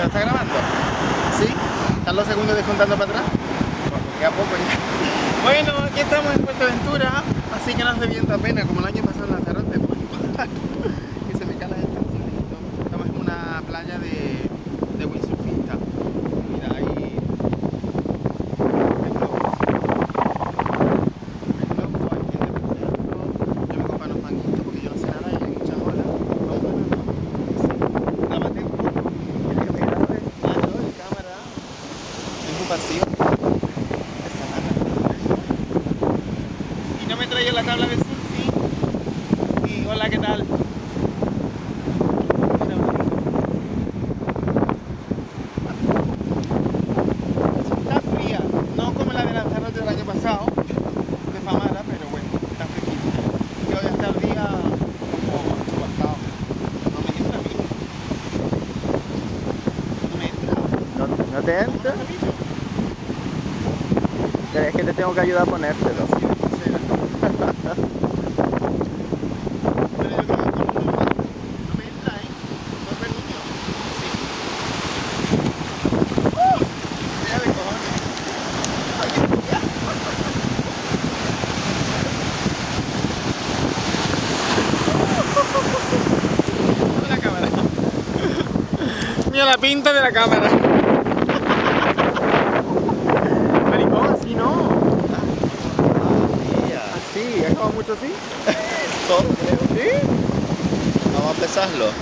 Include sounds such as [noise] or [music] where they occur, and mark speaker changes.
Speaker 1: ¿Pero está grabando? ¿Sí? ¿Están los segundos descontando para atrás? Bueno, queda poco ya. [laughs] Bueno, aquí estamos en Fuerteventura, así que no hace viento apenas, como el año pasado en Lanzarote. Pues, [laughs] que se me caen las estaciones. Estamos en una playa de, de windsurfista. Y no me traigo la tabla de surfing. Y hola, ¿qué tal? Está fría, no como la de Lanzarote del año pasado, de Famara, pero bueno, está fresquita. Y hoy hasta el día como chubascado. No me entra a mí. No me entra.
Speaker 2: ¿No, no te entra? ¿Crees que te tengo que ayudar a ponértelo?
Speaker 1: Sí, de pulsera. Pero yo creo que con uno más. No me entra, ¿eh? ¿No es niño? Sí. Mira de cojones. Ay, qué fría. Mira la cámara. Mira la pinta de la cámara. Maricón, así no. Así, ¿has acabado mucho así? [laughs]
Speaker 2: Todo, creo.
Speaker 1: ¿Sí?
Speaker 2: Vamos a pesarlo.